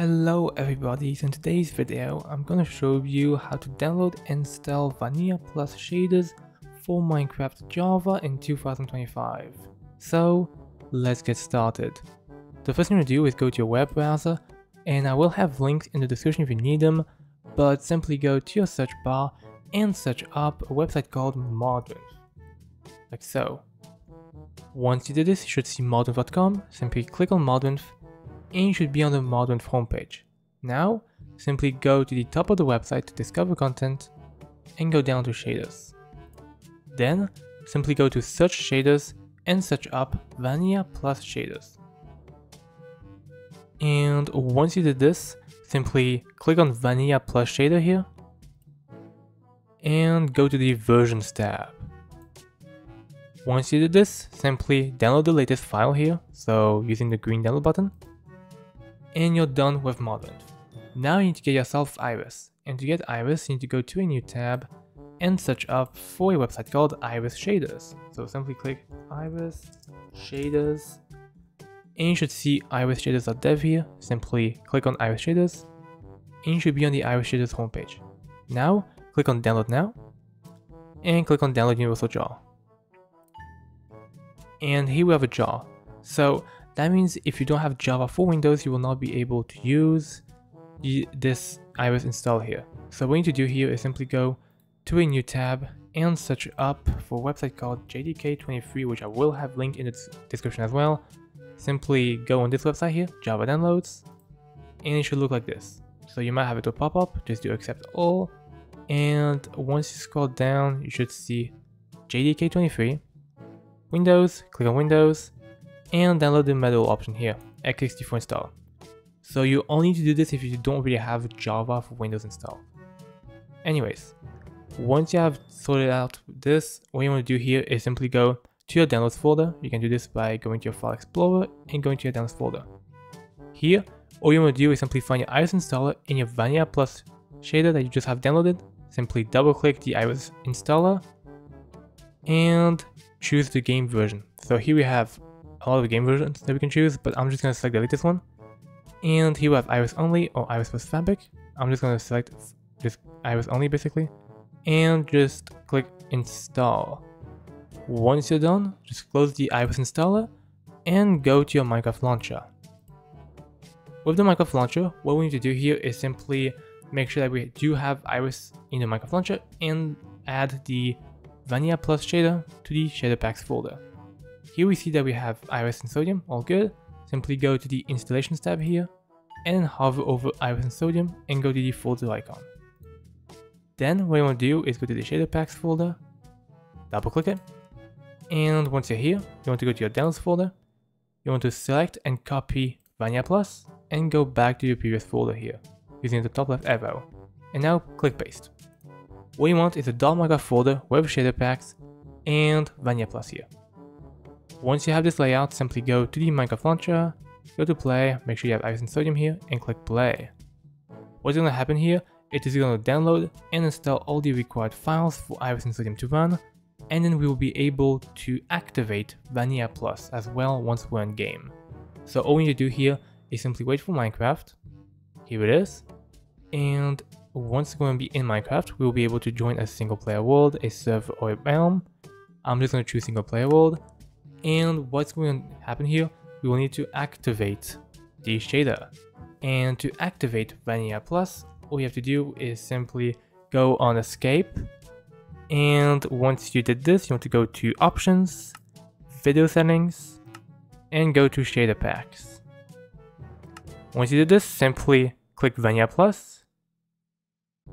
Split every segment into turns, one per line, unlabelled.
Hello everybody, in today's video I'm gonna show you how to download and install Vanilla Plus shaders for Minecraft Java in 2025. So let's get started. The first thing to do is go to your web browser and I will have links in the description if you need them, but simply go to your search bar and search up a website called Modrinth, like so. Once you do this, you should see modrinth.com, simply click on Modrinth and should be on the Modrinth homepage. Now, simply go to the top of the website to discover content and go down to shaders. Then, simply go to search shaders and search up Vanilla plus shaders. And once you did this, simply click on Vanilla plus shader here and go to the versions tab. Once you did this, simply download the latest file here, so using the green download button, and you're done with Modrinth. Now you need to get yourself Iris, and to get Iris you need to go to a new tab and search up for a website called Iris Shaders. So simply click Iris Shaders and you should see irisshaders.dev here. Simply click on Iris Shaders and you should be on the Iris Shaders homepage. Now click on download now and click on download universal jar. And here we have a jar. So that means if you don't have Java for Windows, you will not be able to use this Iris install here. So what you need to do here is simply go to a new tab and search up for a website called JDK23, which I will have linked in the description as well. Simply go on this website here, Java Downloads, and it should look like this. So you might have it to pop up, just do accept all, and once you scroll down, you should see JDK23, Windows, click on Windows, and download the middle option here, x64 install. So you only need to do this if you don't really have Java for Windows installed. Anyways, once you have sorted out this, what you want to do here is simply go to your downloads folder. You can do this by going to your file explorer and going to your downloads folder. Here, all you want to do is simply find your Iris installer in your Vanilla Plus shader that you just have downloaded. Simply double click the Iris installer and choose the game version. So here we have a lot of game versions that we can choose, but I'm just going to select the latest one. And here we have Iris only or Iris plus fabric. I'm just going to select just Iris only basically. And just click install. Once you're done, just close the Iris installer and go to your Minecraft launcher. With the Minecraft launcher, what we need to do here is simply make sure that we do have Iris in the Minecraft launcher and add the Vanilla Plus shader to the shader packs folder. Here we see that we have Iris and Sodium, all good. Simply go to the installations tab here and hover over Iris and Sodium and go to the folder icon. Then what you want to do is go to the shader packs folder, double click it, and once you're here, you want to go to your downloads folder, you want to select and copy Vanilla Plus and go back to your previous folder here using the top left arrow. And now click paste. What you want is a .minecraft folder with shader packs and Vanilla Plus here. Once you have this layout, simply go to the Minecraft launcher, go to play, make sure you have Iris and Sodium here, and click play. What's to happen here, it is going to download and install all the required files for Iris and Sodium to run, and then we will be able to activate Vanilla Plus as well once we're in game. So all we need to do here is simply wait for Minecraft, here it is, and once we're going to be in Minecraft, we will be able to join a single player world, a server or a realm. I'm just going to choose single player world, and what's going to happen here, we will need to activate the shader. And to activate Vanilla Plus, all you have to do is simply go on escape. And once you did this, you want to go to options, video settings, and go to shader packs. Once you did this, simply click Vanilla Plus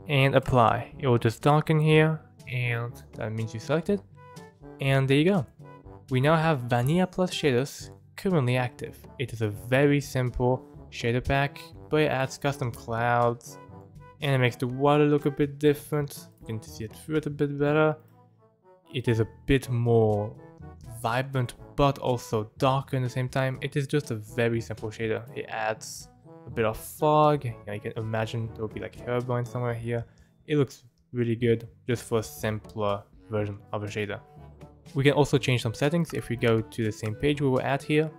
and apply. It will just darken here and that means you selected. And there you go. We now have Vanilla Plus shaders currently active. It is a very simple shader pack, but it adds custom clouds and it makes the water look a bit different. You can see it through it a bit better. It is a bit more vibrant but also darker at the same time. It is just a very simple shader. It adds a bit of fog. You, know, you can imagine there will be like Herobrine somewhere here. It looks really good just for a simpler version of a shader. We can also change some settings if we go to the same page we were at here.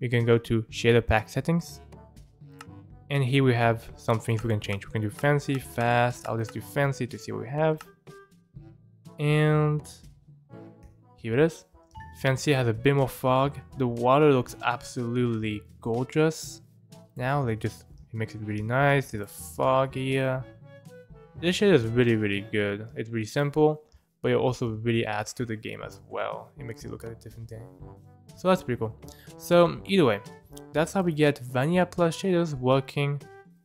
We can go to shader pack settings. And here we have some things we can change. We can do fancy, fast. I'll just do fancy to see what we have. And here it is. Fancy has a bit more fog. The water looks absolutely gorgeous. Now they just it makes it really nice. There's a fog here. This shit is really really good. It's really simple, but it also really adds to the game as well. It makes it look like a different thing. So that's pretty cool. So either way, that's how we get Vanilla Plus shaders working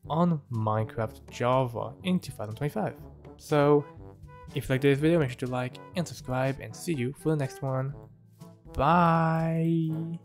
on Minecraft Java in 2025. So if you liked this video, make sure to like and subscribe and see you for the next one. Bye!